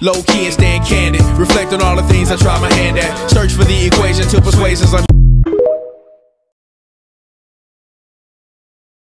Low key and stand candid. Reflect on all the things I try my hand at. Search for the equation to persuasions. I'm